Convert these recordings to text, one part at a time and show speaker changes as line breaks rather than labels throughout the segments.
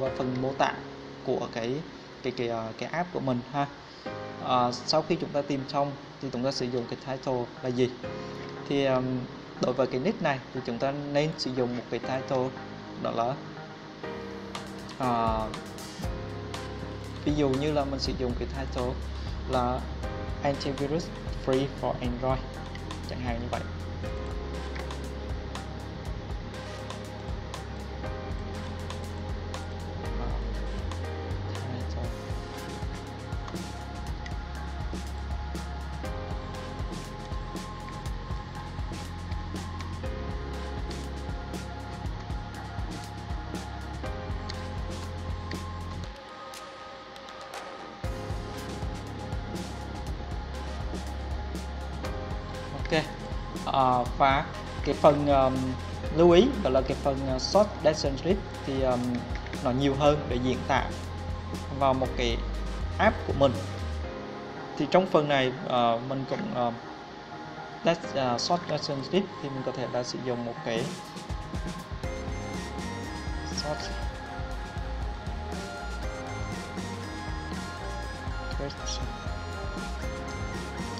và phần mô tả của cái cái cái ờ, cái app của mình ha. À, sau khi chúng ta tìm xong thì chúng ta sử dụng cái title là gì? Thì um, đối với cái nick này thì chúng ta nên sử dụng một cái title đó là uh, ví dụ như là mình sử dụng cái title là antivirus free for android chẳng hạn như vậy. Ờ, à, và cái phần um, lưu ý gọi là cái phần uh, short description thì um, nó nhiều hơn để diễn tả vào một cái app của mình. Thì trong phần này uh, mình cũng uh, that, uh, short description thì mình có thể là sử dụng một cái short.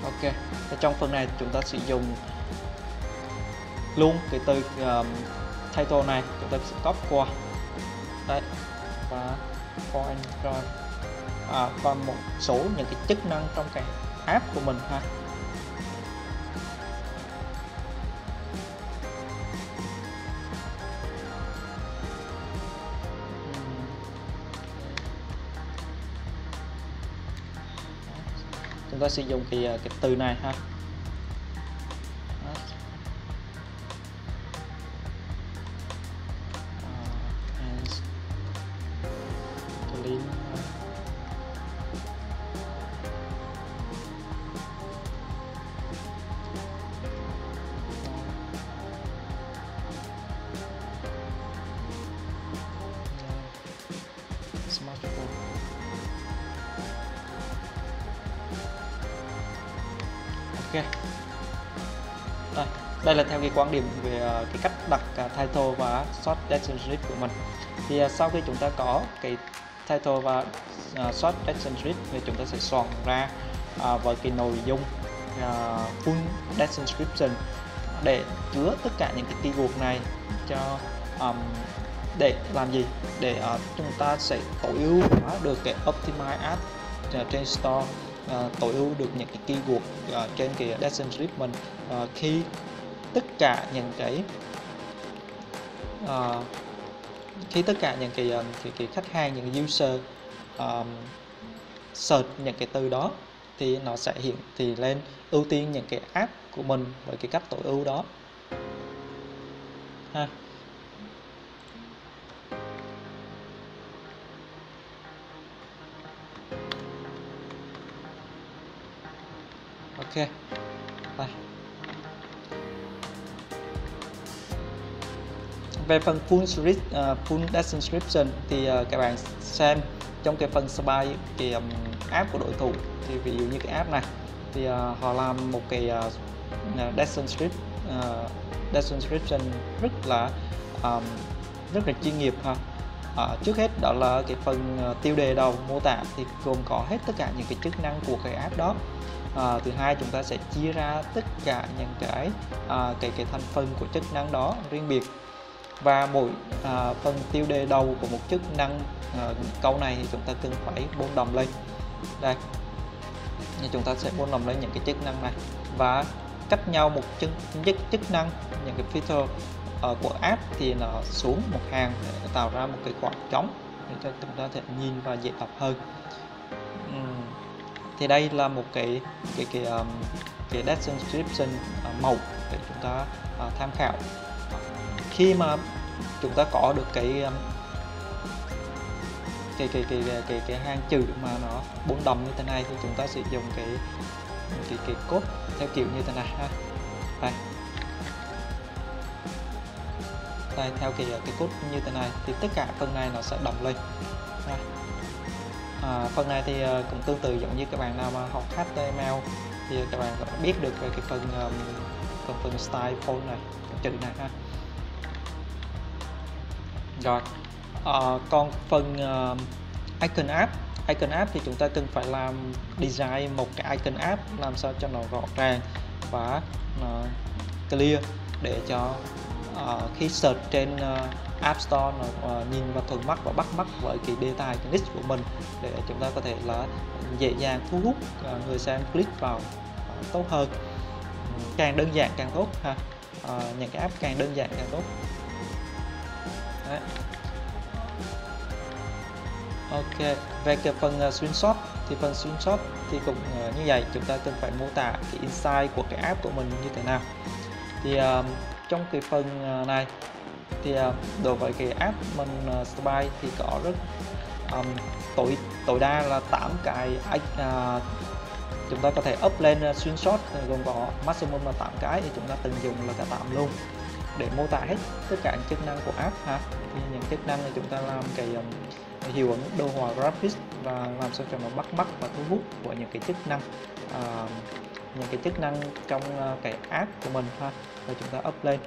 Ok và trong phần này chúng ta sử dụng luôn cái từ um, title này chúng ta sẽ copy qua. Đấy và for android à, và một số những cái chức năng trong cái app của mình ha. Chúng ta sử dụng cái à, cái từ này ha. Ok. Đây, đây là theo cái quan điểm về ờ, cái cách đặt ờ, title và short description của mình. Thì ờ, sau khi chúng ta có cái title và short description thì chúng ta sẽ soạn ra với cái nội dung full description để chứa tất cả những cái keyword này cho um, để làm gì? Để uh, chúng ta sẽ tối ưu hóa được cái optimize ad trên store uh, tối ưu được những cái keyword uh, ờ, trên cái description uh, ờ, khi tất cả những cái uh, khi tất cả những cái, cái, cái khách hàng những user um, search những cái từ đó thì nó sẽ hiện thì lên ưu tiên những cái app của mình với cái cách tối ưu đó. Ha. Ok. Đây. Về phần full script uh, full description thì uh, các bạn xem trong cái phần spy cái um, app của đối thủ. Thì ví dụ như cái app này thì uh, họ làm một cái uh, description uh, description rất là um, rất là chuyên nghiệp ha. À, trước hết đó là cái phần uh, tiêu đề đầu mô tả thì gồm có hết tất cả những cái chức năng của cái app đó à, thứ hai chúng ta sẽ chia ra tất cả những cái à, cái cái thành phần của chức năng đó riêng biệt. Và mỗi à, phần tiêu đề đầu của một chức năng à, câu này thì chúng ta cần phải bôn đồng lên. Đây. Thì chúng ta sẽ bôn đồng lên những cái chức năng này. Và cách nhau một chức chức, chức năng những cái filter uh, của app thì nó xuống một hàng để tạo ra một cái khoảng trống để cho chúng ta thể nhìn và dễ đọc hơn. Uhm thì đây là một cái cái cái um, cái description uh, màu để chúng ta uh, tham khảo. Khi mà chúng ta có được cái um, cái, cái cái cái cái cái hang chữ mà nó bốn đồng như thế này thì chúng ta sử dụng cái cái cái cốt theo kiểu như thế này ha. Đây. Đây theo cái cái cốt như thế này thì tất cả phần này nó sẽ đồng lên. Đây à, phần này thì ờ, cũng tương tự giống như các bạn nào mà học HTML thì các bạn có biết được về cái phần um, phần phần style font này chữ này ha. Rồi à, còn phần uh, icon app. Icon app thì chúng ta cần phải làm design một cái icon app làm sao cho nó rõ ràng và nó clear để cho uh, khi search trên uh, App Store nó uh, à, nhìn vào thuận mắt và bắt mắt với cái đề tài cái niche của mình để chúng ta có thể là dễ dàng thu hút uh, người xem click vào uh, tốt hơn. Càng đơn giản càng tốt ha. Uh, những cái app càng đơn giản càng tốt. Đấy. Ok về cái phần uh, screenshot thì phần screenshot thì cũng uh, như vậy chúng ta cần phải mô tả cái insight của cái app của mình như thế nào. Thì uh, trong cái phần này thì à, đối với cái app mình à, uh, Spy thì có rất um, tối tối đa là 8 cái uh, chúng ta có thể up lên xuyên screenshot gồm có maximum là 8 cái thì chúng ta từng dùng là cả 8 luôn. Để mô tả hết tất cả những chức năng của app ha thì những chức năng thì chúng ta làm cái um, hiệu ứng đồ họa graphics và làm sao cho nó bắt mắt và thu hút của những cái chức năng uh, những cái chức năng trong uh, cái app của mình ha và chúng ta up lên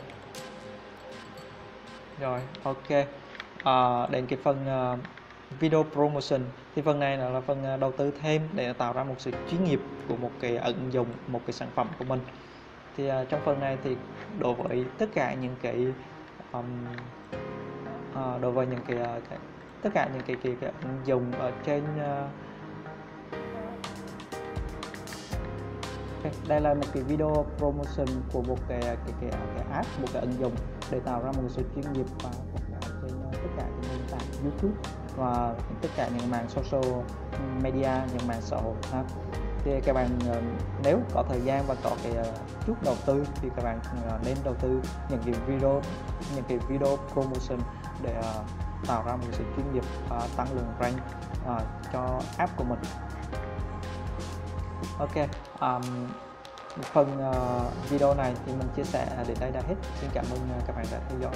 rồi ok. À, đến cái phần uh, video promotion. Thì phần này là phần uh, đầu tư thêm để tạo ra một sự chuyên nghiệp của một cái ứng dụng một cái sản phẩm của mình. Thì uh, trong phần này thì đối với tất cả những cái um, uh, đối với những cái, uh, cái tất cả những cái, cái, cái ứng dụng ở trên uh, Okay, đây là một cái video promotion của một cái cái cái, cái app một cái ứng dụng để tạo ra một sự chuyên nghiệp và quảng cáo trên ờ, tất cả những nền tảng YouTube và tất cả những mạng social media những mạng xã hội ha thì các bạn ờ, nếu có thời gian và có cái ờ, chút đầu tư thì các bạn nên đầu tư những cái video những cái video promotion để tạo ra một sự chuyên nghiệp và tăng lượng rank cho app của mình ok um, phần uh, video này thì mình chia sẻ đến đây đã hết. Xin cảm ơn ờ, các bạn đã theo dõi.